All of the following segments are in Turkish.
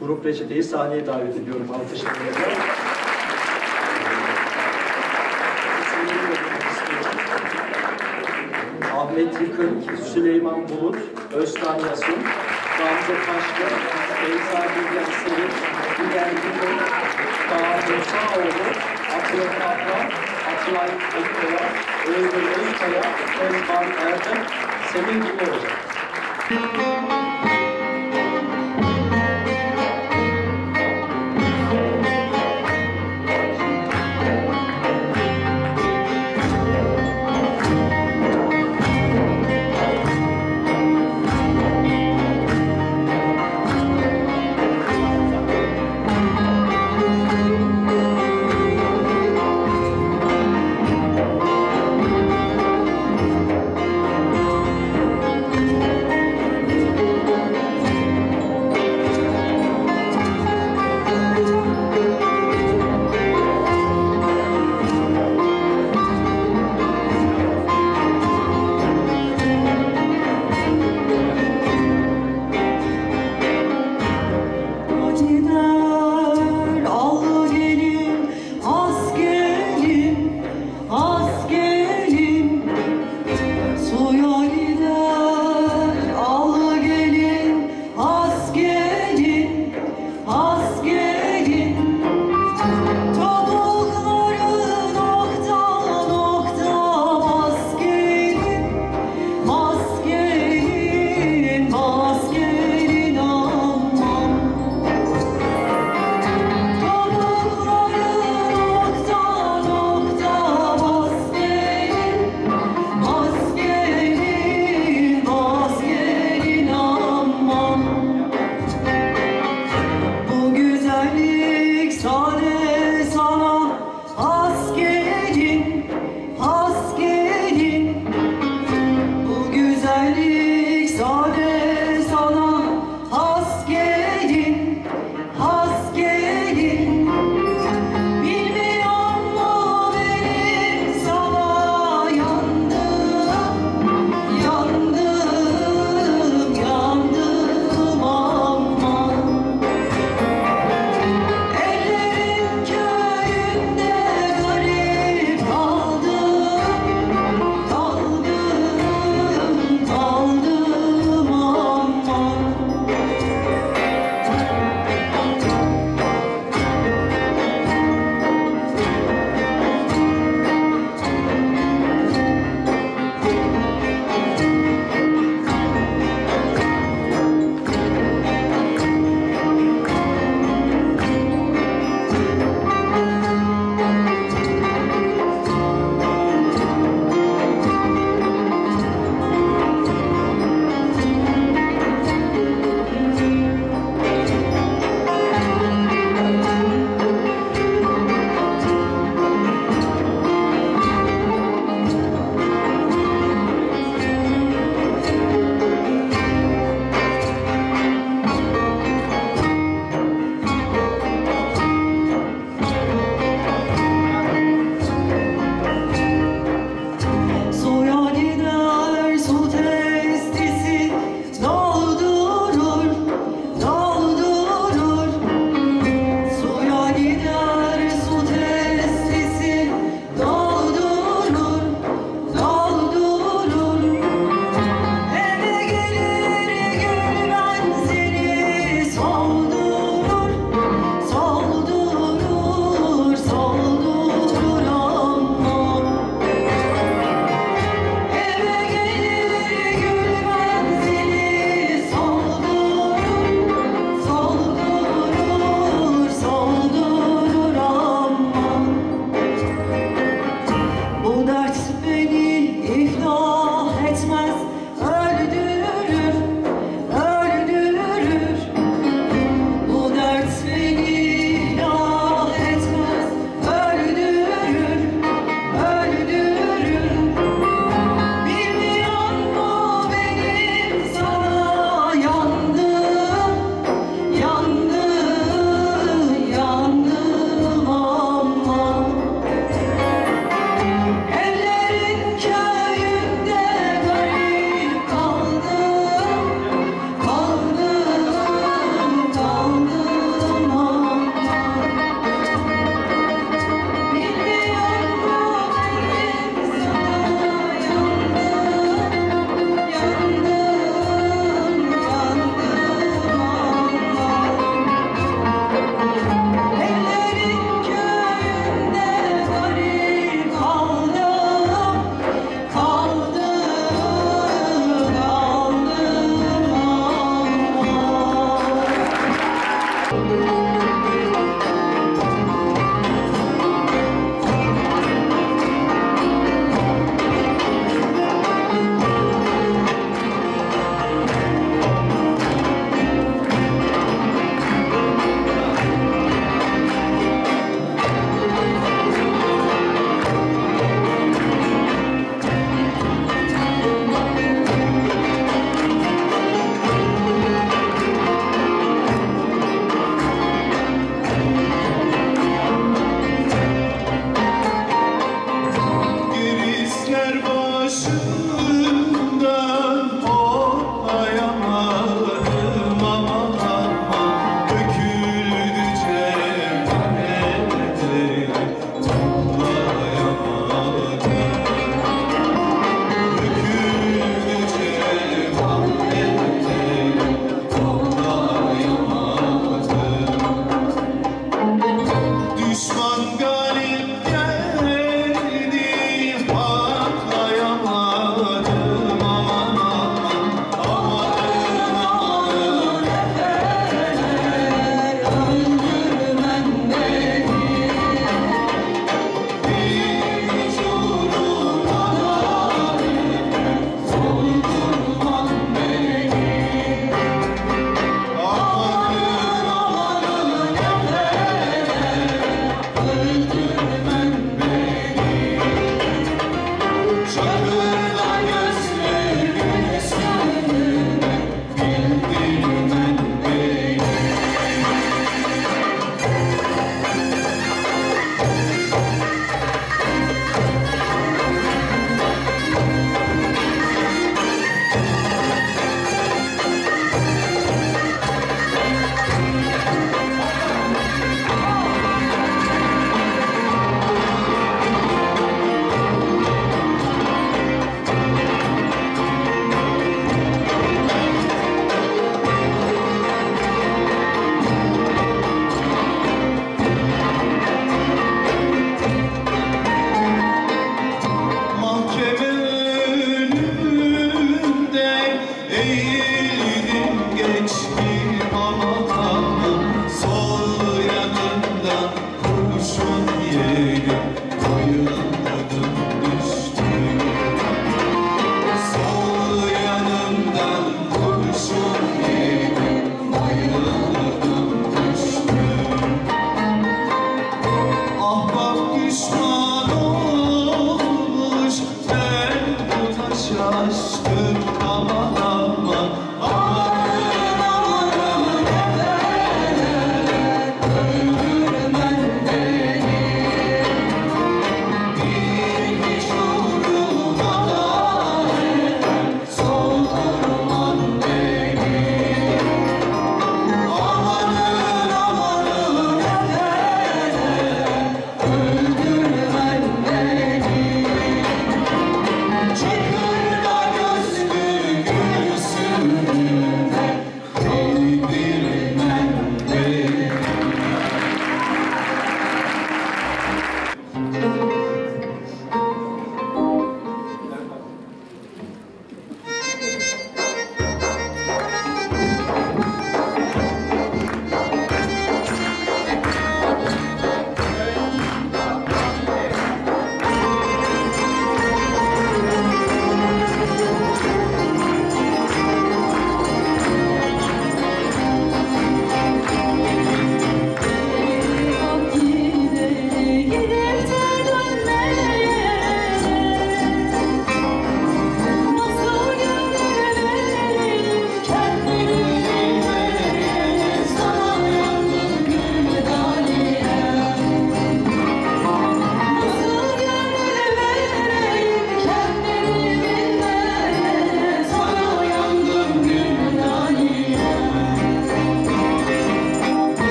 grup reçeteyi sahneye davet ediyorum alkışlarınızla. Ahmet Yıkın, Süleyman Bulut, Özkan Yasun, Gamze Taşlı, Beyza Bilgen Selim, Bilgen Gülün, Kaan Musaoğlu, Atilla Kaplan, Atılay Ökkaya, Özgür Özkaya, Özkan Erdem, Semih Gibi olacak.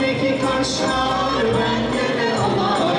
Elimizdeki taşlar bende de aman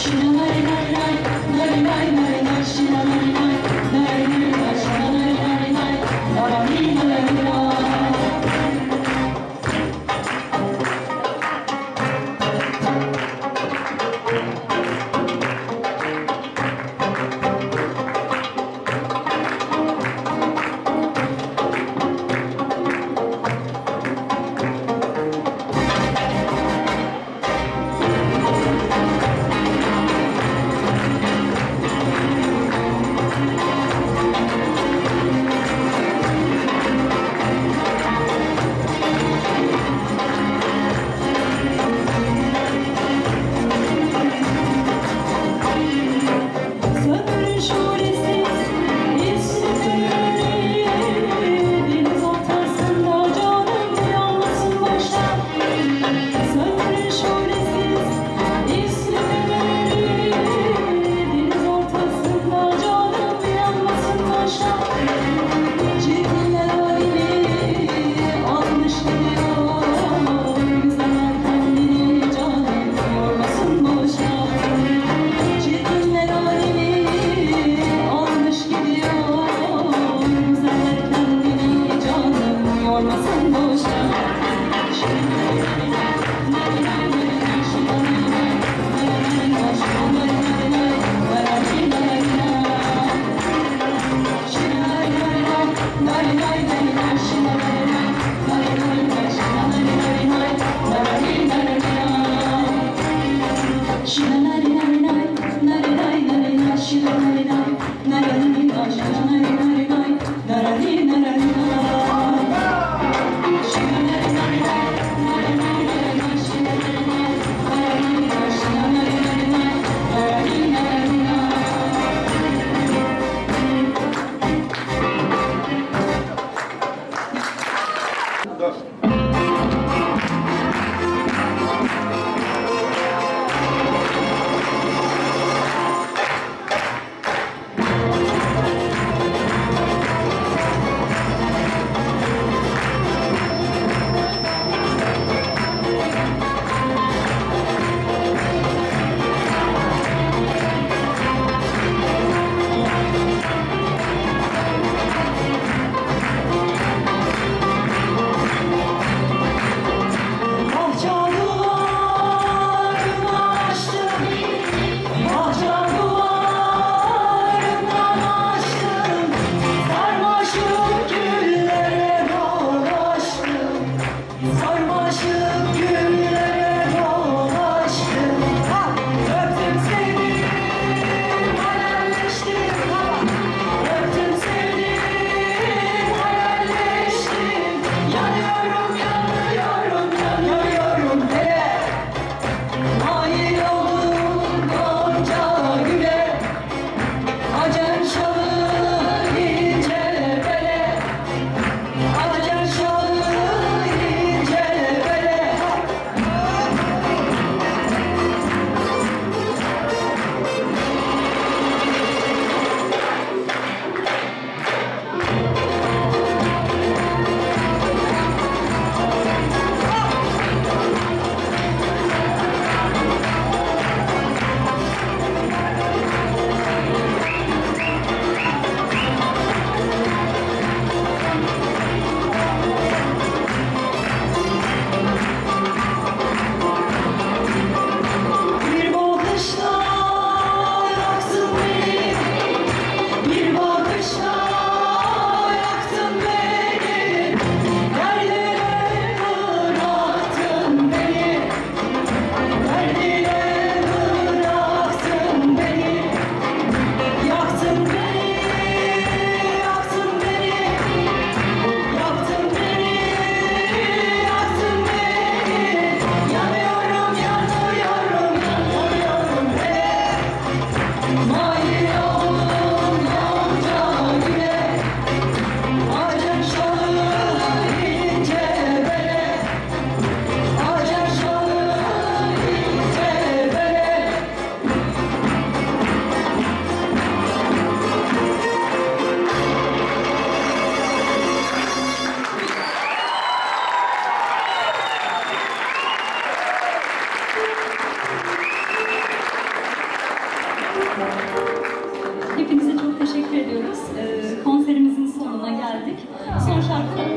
Shine my light, my night, my light.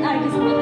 Herkesin